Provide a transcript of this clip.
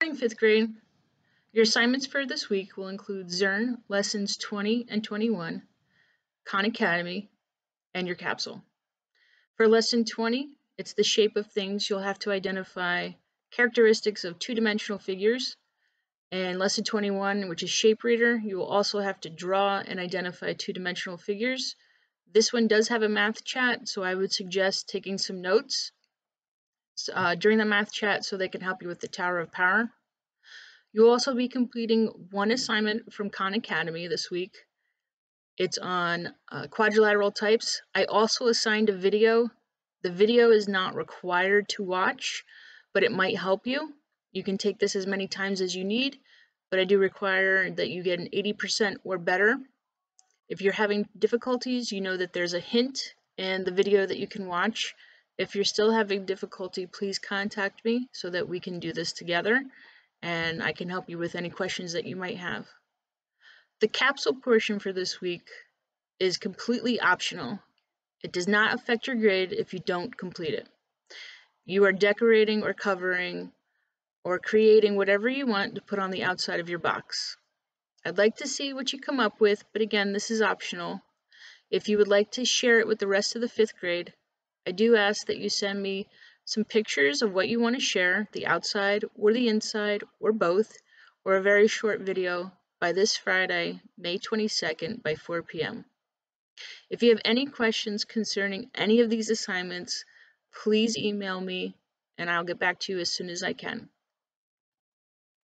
Morning, fifth grade. Your assignments for this week will include Zearn lessons 20 and 21, Khan Academy, and your capsule. For lesson 20, it's the shape of things. You'll have to identify characteristics of two-dimensional figures. And lesson 21, which is shape reader, you will also have to draw and identify two-dimensional figures. This one does have a math chat, so I would suggest taking some notes uh, during the math chat so they can help you with the Tower of Power. You'll also be completing one assignment from Khan Academy this week. It's on uh, quadrilateral types. I also assigned a video. The video is not required to watch, but it might help you. You can take this as many times as you need, but I do require that you get an 80% or better. If you're having difficulties, you know that there's a hint in the video that you can watch. If you're still having difficulty, please contact me so that we can do this together and I can help you with any questions that you might have. The capsule portion for this week is completely optional. It does not affect your grade if you don't complete it. You are decorating or covering or creating whatever you want to put on the outside of your box. I'd like to see what you come up with, but again, this is optional. If you would like to share it with the rest of the fifth grade, I do ask that you send me some pictures of what you want to share, the outside or the inside or both, or a very short video by this Friday, May 22nd by 4 p.m. If you have any questions concerning any of these assignments, please email me and I'll get back to you as soon as I can.